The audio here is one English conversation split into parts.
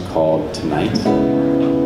called Tonight.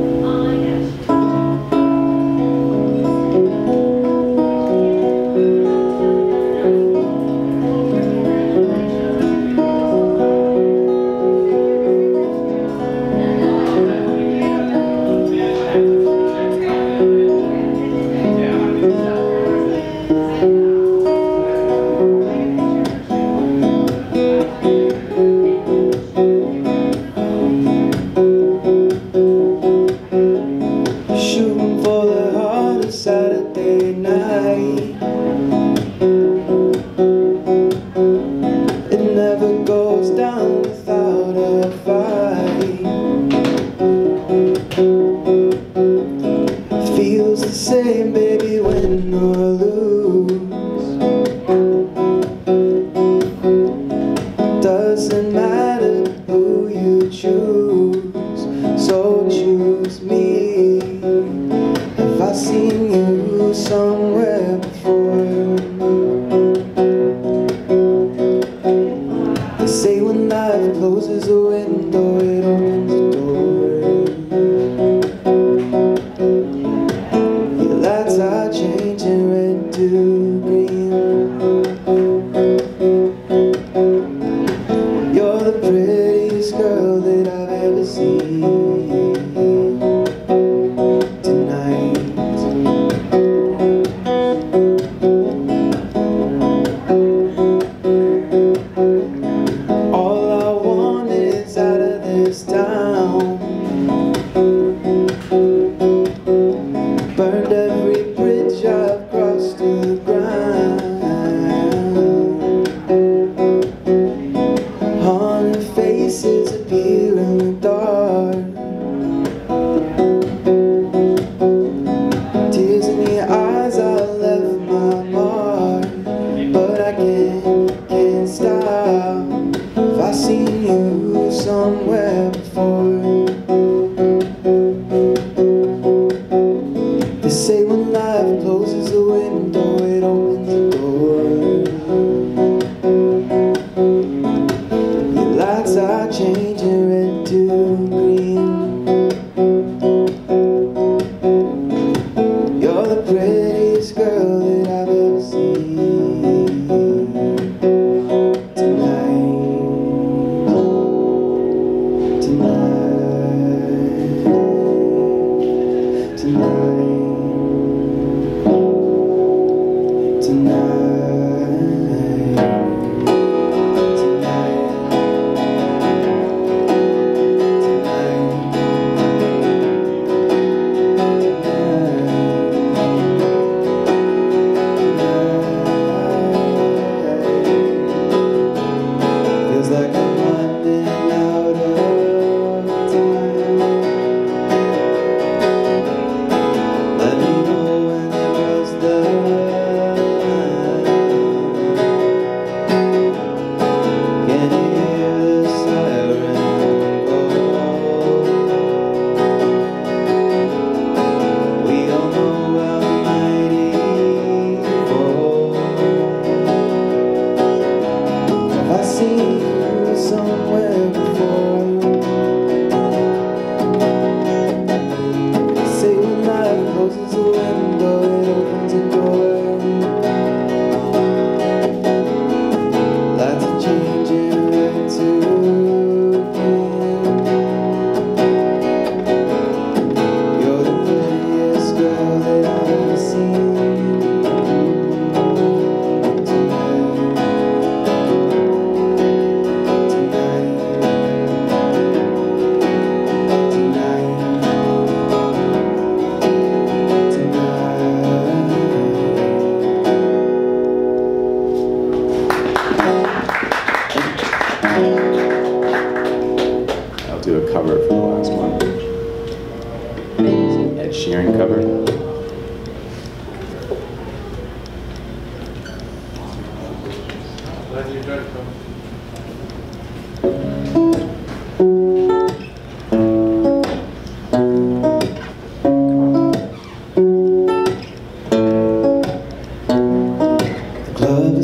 Glad you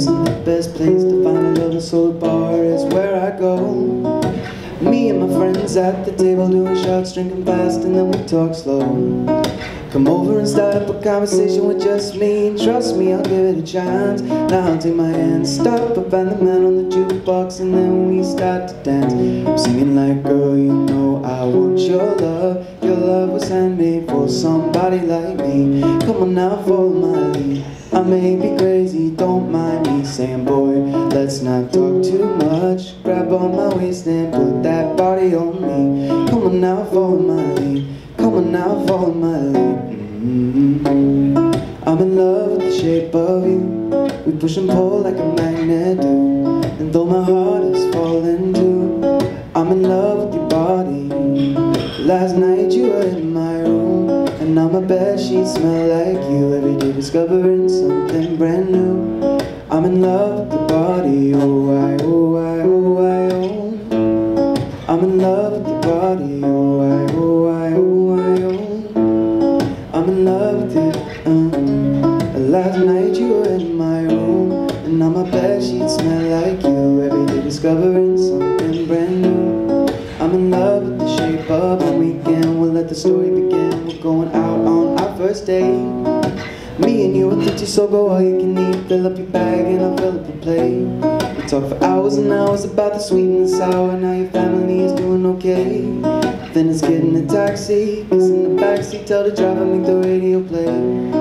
the best place to find a lover, so the bar is where I go. Me and my friends at the table doing shots, drinking fast, and then we talk slow. Come over and start up a conversation with just me. Trust me, I'll give it a chance. Now I'll take my hand, stop up Van the Man on the jukebox And then we start to dance. I'm singing like, girl, you know I want your love. Your love was handmade for somebody like me. Come on now, follow my lead. I may be crazy, don't mind me. Saying, boy, let's not talk too much. Grab on my waist and put that body on me. Come on now, follow my lead Come on now, follow my lead. I'm in love with the shape of you. We push and pull like a magnet do. And though my heart is falling too I'm in love with your body. Last night you were in my room And now my bed sheets smell like you. Every day discovering something brand new. I'm in love with your body oh, Last night you were in my room. And now my bed sheets smell like you. Every day discovering something brand new. I'm in love with the shape of the weekend. We'll let the story begin. We're going out on our first date. Me and you are thirsty, so go all you can eat Fill up your bag and I'll fill up your plate. We talk for hours and hours about the sweet and the sour. Now your family is doing okay Then it's getting a taxi. Kiss in the backseat, tell the driver make the radio play.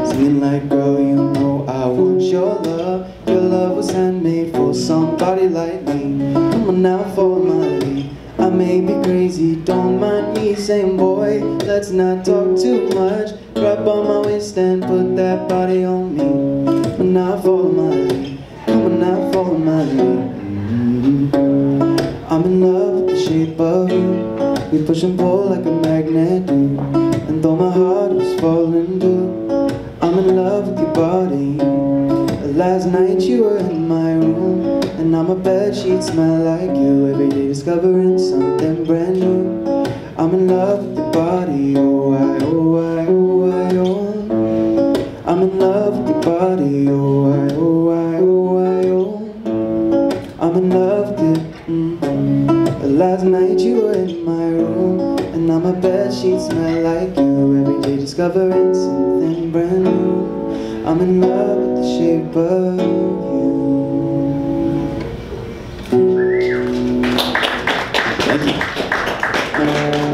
Singing like, girl, you know I want your love. Your love was handmade for somebody like me. Come on now, follow my lead. I may be crazy, don't mind me saying, boy, let's not talk too much. Grab on my waist and put that body on me. But now follow my lead, come on now follow my lead. I'm in love with the shape of you We push and pull like a magnet do. And though my heart is falling too I'm in love with your body. Last night you were in my room And now my bed sheets smell like you. Every day discovering something brand new. I'm in love with your body Oh, I, oh, I, oh, I, oh. I'm in love with your body oh, discovering something brand new. I'm in love with the shape of you. Thank you.